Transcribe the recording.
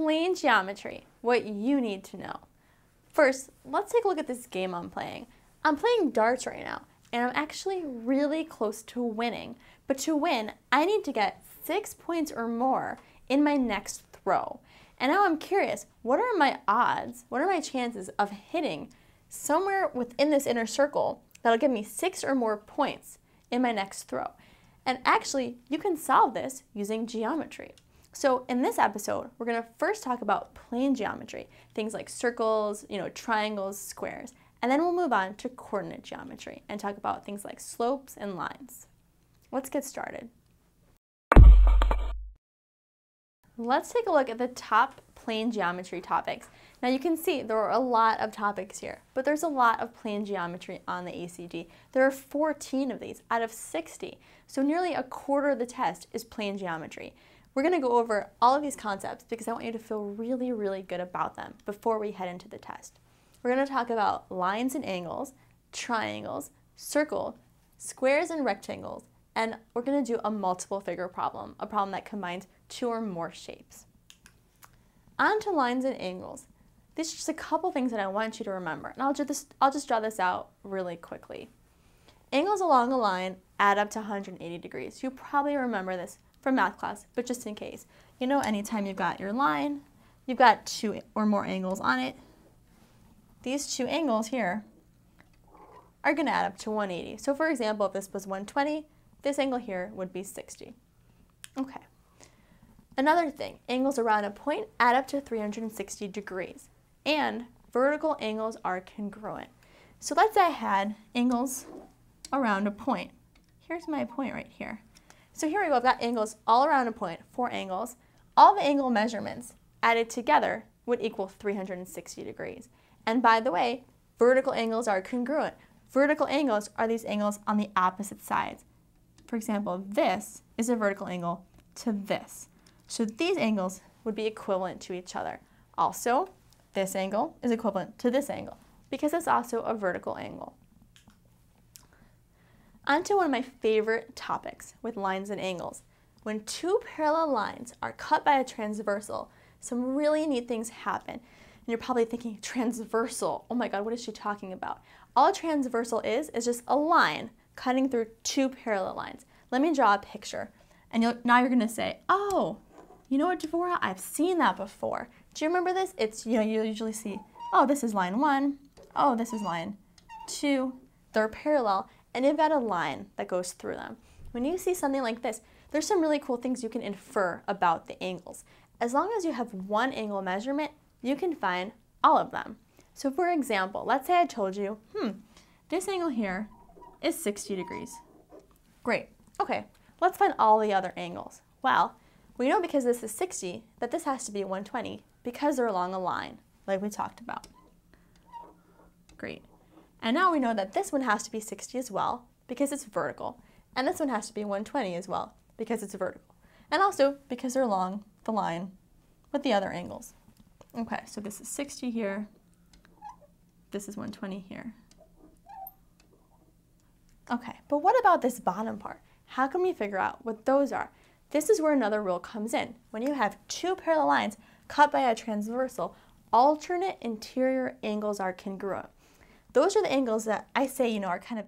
plane geometry, what you need to know. First, let's take a look at this game I'm playing. I'm playing darts right now, and I'm actually really close to winning. But to win, I need to get six points or more in my next throw. And now I'm curious, what are my odds? What are my chances of hitting somewhere within this inner circle that'll give me six or more points in my next throw? And actually, you can solve this using geometry. So in this episode, we're going to first talk about plane geometry, things like circles, you know, triangles, squares, and then we'll move on to coordinate geometry and talk about things like slopes and lines. Let's get started. Let's take a look at the top plane geometry topics. Now you can see there are a lot of topics here, but there's a lot of plane geometry on the ACT. There are 14 of these out of 60, so nearly a quarter of the test is plane geometry. We're going to go over all of these concepts because I want you to feel really, really good about them before we head into the test. We're going to talk about lines and angles, triangles, circle, squares and rectangles, and we're going to do a multiple figure problem, a problem that combines two or more shapes. On to lines and angles. These are just a couple things that I want you to remember, and I'll just, I'll just draw this out really quickly. Angles along a line add up to 180 degrees. You probably remember this from math class, but just in case. You know, anytime you've got your line, you've got two or more angles on it, these two angles here are going to add up to 180. So for example, if this was 120, this angle here would be 60. Okay. Another thing, angles around a point add up to 360 degrees, and vertical angles are congruent. So let's say I had angles around a point. Here's my point right here. So here we go, I've got angles all around a point, four angles. All the angle measurements added together would equal 360 degrees. And by the way, vertical angles are congruent. Vertical angles are these angles on the opposite sides. For example, this is a vertical angle to this. So these angles would be equivalent to each other. Also, this angle is equivalent to this angle because it's also a vertical angle. On to one of my favorite topics with lines and angles. When two parallel lines are cut by a transversal, some really neat things happen. And you're probably thinking, transversal, oh my god, what is she talking about? All transversal is, is just a line cutting through two parallel lines. Let me draw a picture. And now you're gonna say, oh, you know what, Devorah, I've seen that before. Do you remember this? It's, you know, you usually see, oh, this is line one, oh, this is line two, they're parallel, and you've got a line that goes through them. When you see something like this, there's some really cool things you can infer about the angles. As long as you have one angle measurement, you can find all of them. So for example, let's say I told you, hmm, this angle here is 60 degrees. Great, okay, let's find all the other angles. Well, we know because this is 60 that this has to be 120 because they're along a line, like we talked about. Great. And now we know that this one has to be 60 as well because it's vertical. And this one has to be 120 as well because it's vertical. And also because they're along the line with the other angles. Okay, so this is 60 here. This is 120 here. Okay, but what about this bottom part? How can we figure out what those are? This is where another rule comes in. When you have two parallel lines cut by a transversal, alternate interior angles are congruent. Those are the angles that I say, you know, are kind of